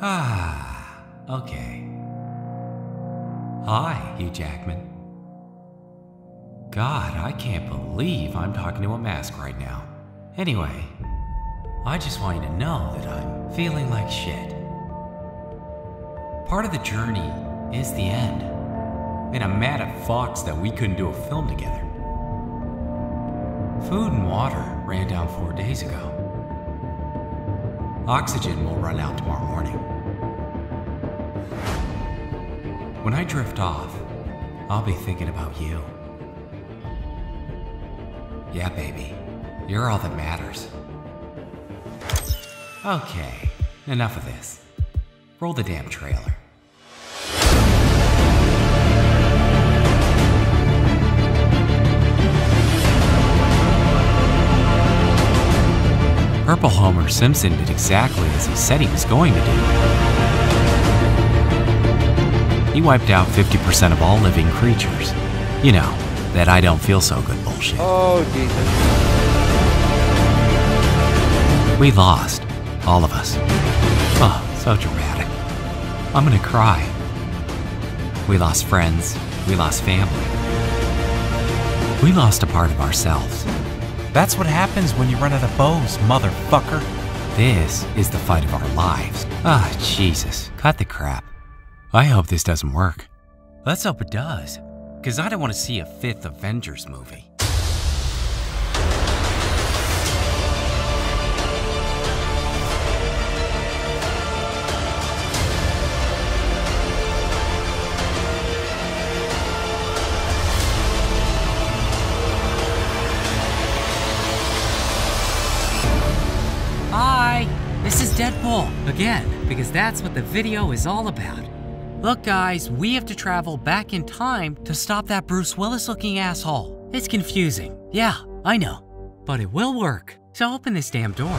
Ah, okay. Hi, Hugh Jackman. God, I can't believe I'm talking to a mask right now. Anyway, I just want you to know that I'm feeling like shit. Part of the journey is the end. And I'm mad at Fox that we couldn't do a film together. Food and water ran down four days ago. Oxygen will run out tomorrow morning. When I drift off, I'll be thinking about you. Yeah, baby, you're all that matters. Okay, enough of this. Roll the damn trailer. Purple Homer Simpson did exactly as he said he was going to do. He wiped out 50% of all living creatures. You know, that I don't feel so good bullshit. Oh, Jesus. We lost. All of us. Oh, so dramatic. I'm gonna cry. We lost friends. We lost family. We lost a part of ourselves. That's what happens when you run out of bows, motherfucker. This is the fight of our lives. Ah, Jesus. Cut the crap. I hope this doesn't work. Let's hope it does. Because I don't want to see a fifth Avengers movie. Hi, this is Deadpool again, because that's what the video is all about. Look, guys, we have to travel back in time to stop that Bruce Willis looking asshole. It's confusing. Yeah, I know. But it will work. So open this damn door.